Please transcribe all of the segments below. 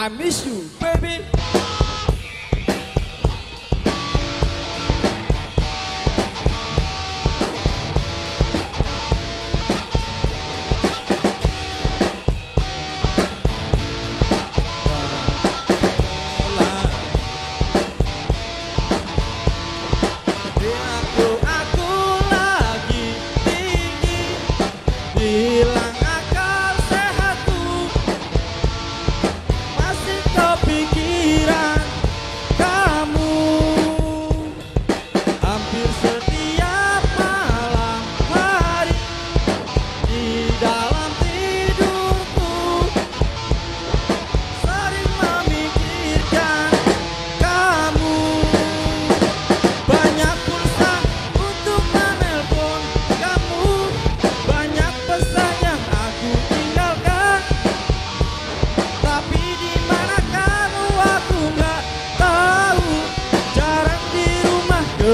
I miss you, baby.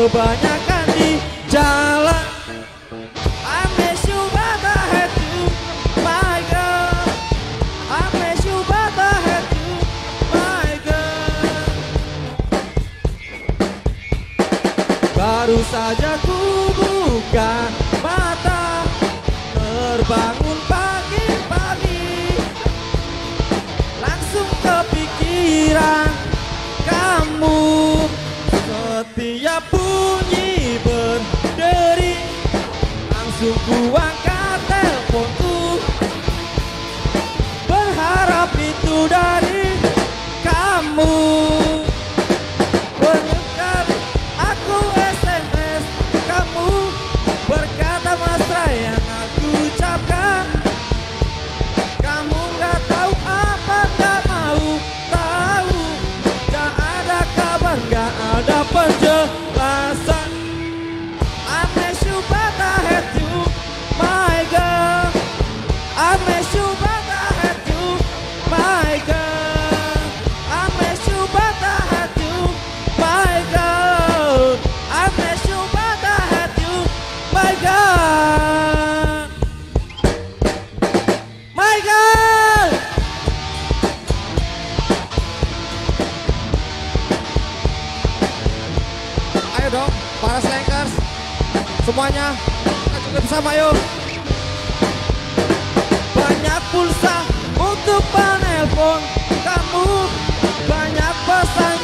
kebanyakan di jalan. I miss you but I hate you my girl. I miss you but I hate you my girl. Baru saja ku buka ku angkat untuk Berharap itu dari para slankers semuanya kita juga bersama yuk banyak pulsa untuk panel pun kamu. Banyak pesan